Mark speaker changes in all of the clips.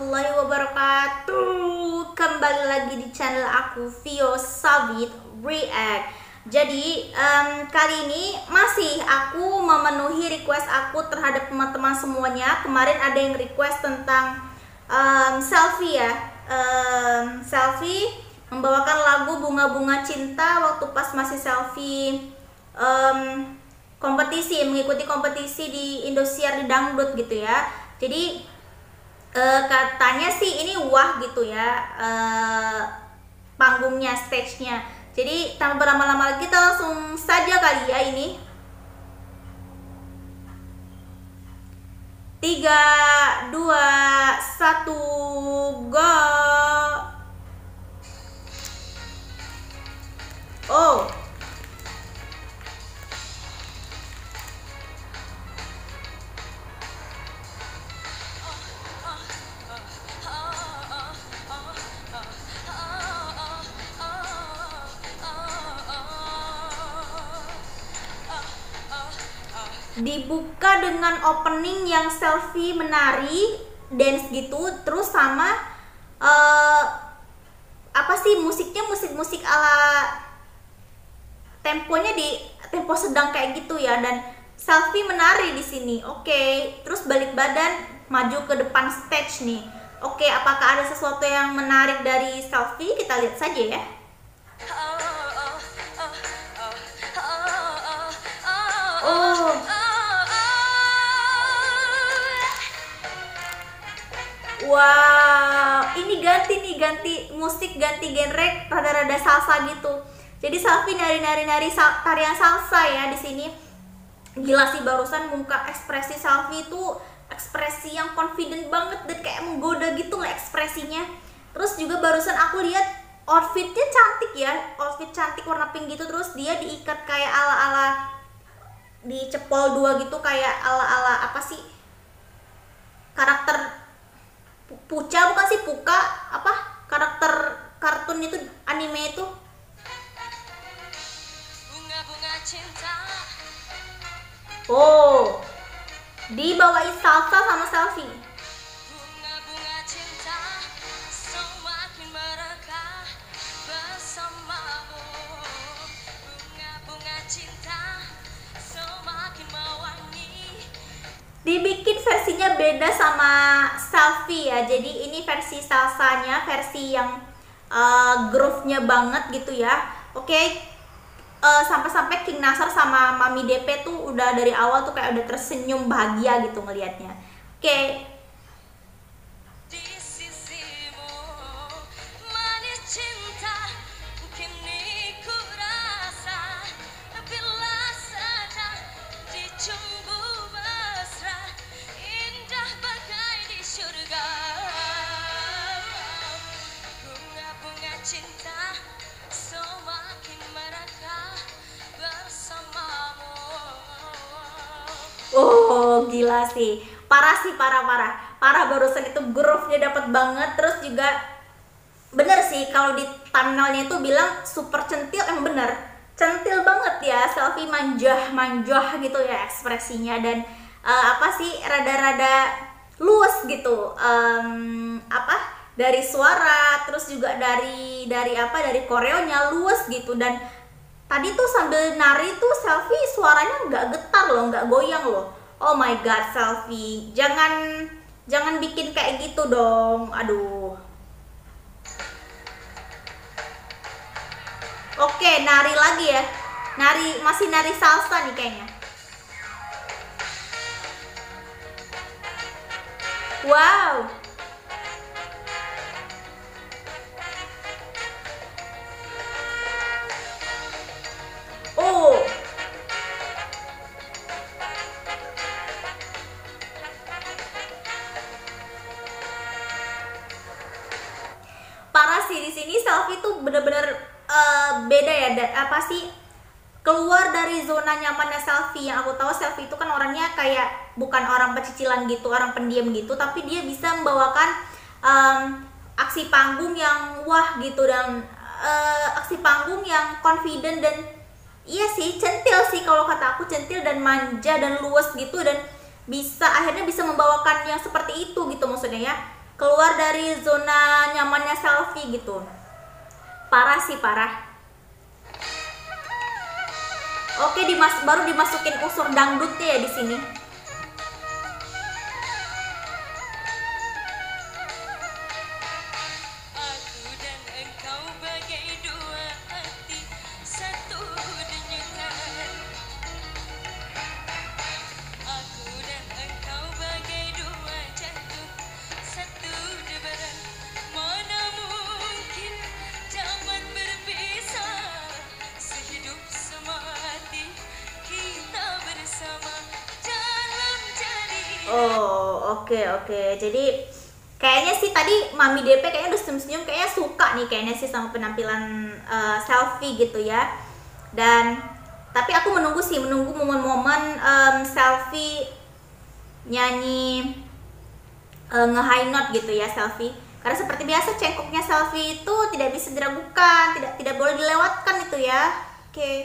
Speaker 1: warahmatullahi wabarakatuh. Kembali lagi di channel aku Vio Sabit React. Jadi um, kali ini masih aku memenuhi request aku terhadap teman-teman semuanya. Kemarin ada yang request tentang um, selfie ya. Um, Selfie membawakan lagu Bunga-Bunga Cinta waktu pas masih selfie um, kompetisi mengikuti kompetisi di Indosiar di dangdut gitu ya. Jadi uh, katanya sih ini wah gitu ya uh, panggungnya stage-nya. Jadi tanpa berlama-lama lagi kita langsung saja kali ya ini. Tiga dua satu go! Oh dibuka dengan opening yang selfie menari dance gitu terus sama uh, apa sih musiknya musik-musik ala temponya di tempo sedang kayak gitu ya dan selfie menari di sini oke okay. terus balik badan maju ke depan stage nih oke okay, apakah ada sesuatu yang menarik dari selfie kita lihat saja ya oh Wow, ini ganti nih, ganti musik, ganti genre, rada-rada salsa gitu. Jadi Salvi nari-nari-nari tarian salsa ya di sini. Gila sih barusan muka ekspresi Salvi itu ekspresi yang confident banget dan kayak menggoda gitu lah ekspresinya. Terus juga barusan aku lihat outfitnya cantik ya, outfit cantik warna pink gitu. Terus dia diikat kayak ala-ala dicepol dua gitu kayak ala-ala apa sih karakter Puca bukan sih? Puka apa? Karakter kartun itu anime itu? Oh dibawain salsa sama selfie dibikin versinya beda sama selfie ya jadi ini versi salsanya versi yang uh, groove-nya banget gitu ya oke okay. uh, eh, sampai-sampai King Nasar sama Mami DP tuh udah dari awal tuh kayak udah tersenyum bahagia gitu ngelihatnya oke okay. Gila sih, parah sih parah parah, parah barusan itu groove-nya dapat banget, terus juga bener sih kalau di thumbnailnya itu bilang super centil yang bener, centil banget ya selfie manjah manjah gitu ya ekspresinya. Dan uh, apa sih rada-rada luas gitu, um, apa dari suara, terus juga dari dari apa dari koreonya luas gitu. Dan tadi tuh sambil nari tuh selfie suaranya nggak getar loh nggak goyang loh oh my god selfie. Jangan jangan bikin kayak gitu dong. Aduh. Oke nari lagi ya. Nari masih nari salsa nih kayaknya. Wow selfie. Yang aku tahu selfie itu kan orangnya kayak bukan orang pecicilan gitu orang pendiam gitu tapi dia bisa membawakan um, aksi panggung yang wah gitu dan uh, aksi panggung yang confident dan iya sih centil sih kalau kata aku centil dan manja dan luas gitu dan bisa akhirnya bisa membawakan yang seperti itu gitu maksudnya ya. Keluar dari zona nyamannya selfie gitu. Parah sih parah oke dimas baru dimasukin unsur dangdutnya ya di sini oke oke. Jadi kayaknya sih tadi Mami DP kayaknya udah senyum-senyum kayaknya suka nih kayaknya sih sama penampilan uh, selfie gitu ya. Dan tapi aku menunggu sih menunggu momen-momen um, selfie nyanyi uh, nge-high note gitu ya selfie. Karena seperti biasa cengkoknya selfie itu tidak bisa diragukan, tidak tidak boleh dilewatkan itu ya. Oke. Okay.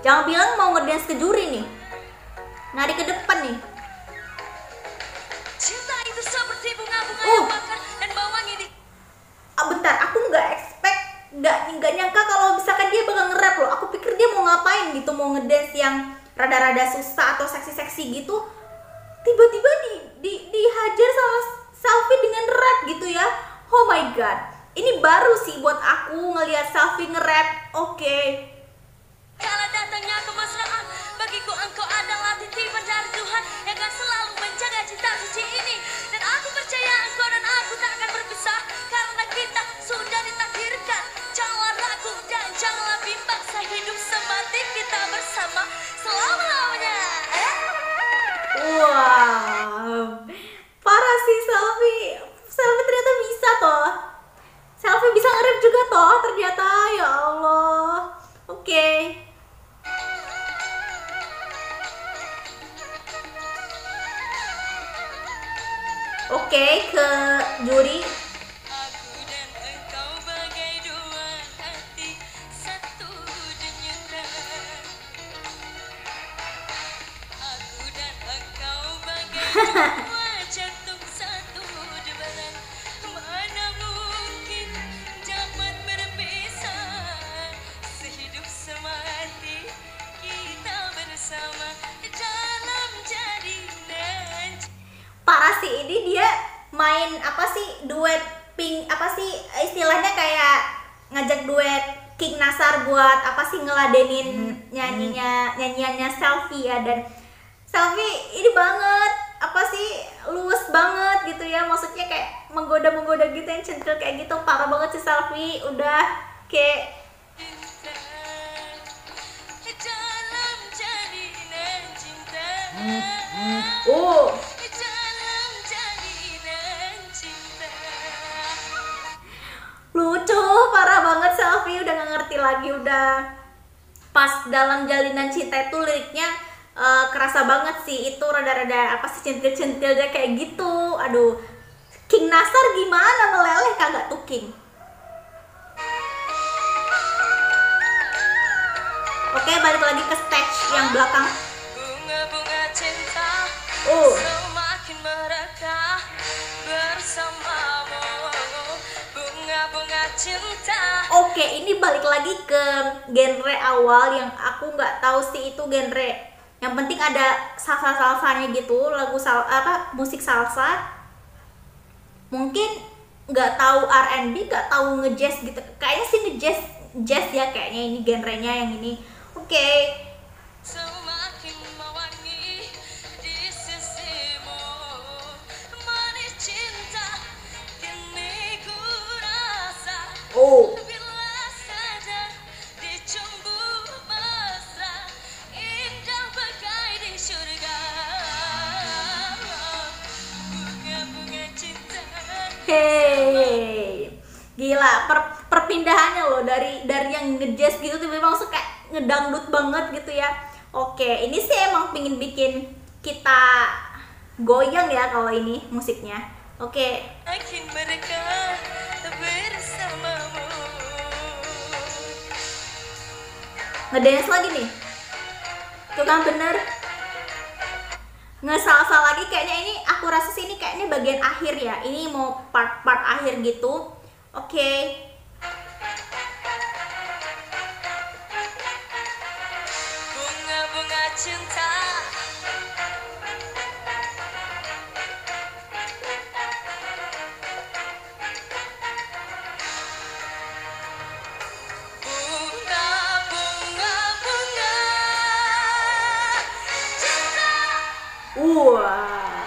Speaker 1: Jangan bilang mau ngedance ke juri nih nari ke depan nih Cinta itu seperti bunga-bunga uh. dan bawang ini. Ah, bentar, aku nggak expect, nggak nggak nyangka kalau misalkan dia bakal nge-rap loh. Aku pikir dia mau ngapain gitu, mau ngedance yang rada-rada susah atau seksi-seksi gitu tiba-tiba di, di dihajar sama selfie dengan rap gitu ya oh my god ini baru sih buat aku ngelihat selfie nge-rap oke okay. Datangnya kemesraan. Bagiku engkau adalah titipan dari Tuhan Yang akan selalu menjaga cinta suci ini. Dan aku percaya engkau dan aku tak akan berpisah Karena kita sudah ditakdirkan. Janganlah ragu dan janganlah bimbang Sehidup semati kita bersama. Selama-lamanya okay, ke juri. Parah sih ini dia main apa sih duet ping apa sih istilahnya kayak ngajak duet King Nasar buat apa sih ngeladenin hmm. nyanyinya nyanyiannya selfie ya. Dan selfie ini banget apa sih luwes banget gitu ya. Maksudnya kayak menggoda menggoda gitu yang centil kayak gitu. Parah banget sih selfie udah kayak dalam jalinan cinta itu liriknya uh, kerasa banget sih. Itu rada-rada apa sih centil-centilnya kayak gitu. Aduh. King Nasar gimana meleleh kagak tuh King? Oke balik lagi ke stage yang belakang Oke ini balik lagi ke genre awal yang aku nggak tahu sih itu genre yang penting ada salsa salsanya gitu lagu sal apa musik salsa mungkin nggak tahu R&B nggak tahu ngejazz gitu kayaknya sih ngejazz jazz ya kayaknya ini genrenya yang ini oke okay. Oh. Perpindahannya loh dari dari yang ngejazz gitu tiba-tiba langsung kayak ngedangdut banget gitu ya. Oke ini sih emang pingin bikin kita goyang ya kalau ini musiknya. Oke.
Speaker 2: Akin mereka bersamamu.
Speaker 1: Ngedance lagi nih. Tuh kan bener. Ngesalsa lagi kayaknya ini aku rasa sih ini kayaknya bagian akhir ya. Ini mau part-part akhir gitu. Oke.
Speaker 2: Bunga-bunga cinta. Bunga, bunga, bunga Cinta
Speaker 1: wah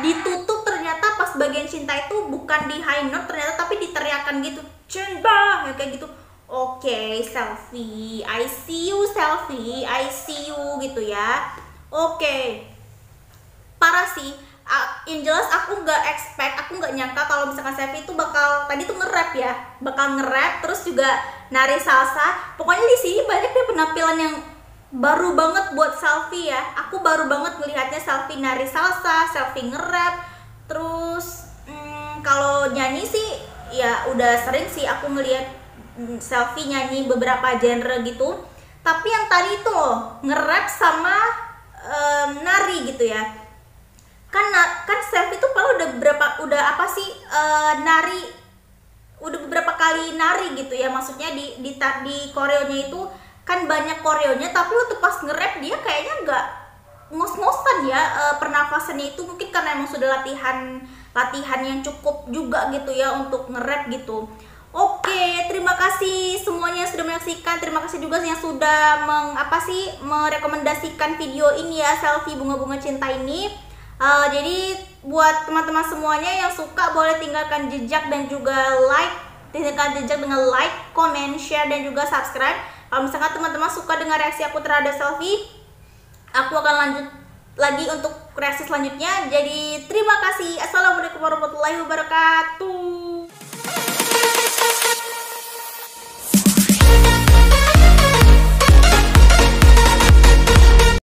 Speaker 1: ditutup ternyata pas bagian cinta itu bukan di high note ternyata tapi diteriakan gitu. Cinta ya kayak gitu oke selfie. I see you selfie. I see you gitu ya. Oke parah sih. Yang jelas aku nggak expect aku nggak nyangka kalau misalkan Sevi itu bakal tadi tuh nge-rap ya. Bakal nge-rap terus juga nari salsa. Pokoknya di sini banyak deh penampilan yang baru banget buat selfie ya. Aku baru banget melihatnya selfie nari salsa selfie nge-rap. Terus hmm, kalau nyanyi sih ya udah sering sih aku ngelihat selfie nyanyi beberapa genre gitu. Tapi yang tadi itu loh nge-rap sama em, nari gitu ya. Kan kan selfie tuh kalau udah berapa udah apa sih eh, nari udah beberapa kali nari gitu ya. Maksudnya di di ta- di koreonya itu kan banyak koreonya tapi waktu pas nge-rap dia kayaknya nggak ngos-ngosan ya eh, pernafasannya itu. Mungkin karena emang sudah latihan latihan yang cukup juga gitu ya untuk nge-rap gitu Oke, terima kasih semuanya yang sudah menyaksikan. Terima kasih juga yang sudah meng, apa sih merekomendasikan video ini ya selfie bunga-bunga cinta ini. Uh, jadi buat teman-teman semuanya yang suka boleh tinggalkan jejak dan juga like, tinggalkan jejak dengan like, comment, share dan juga subscribe. Kalau misalkan teman-teman suka dengan reaksi aku terhadap selfie, aku akan lanjut lagi untuk reaksi selanjutnya. Jadi terima kasih. Assalamualaikum warahmatullahi wabarakatuh.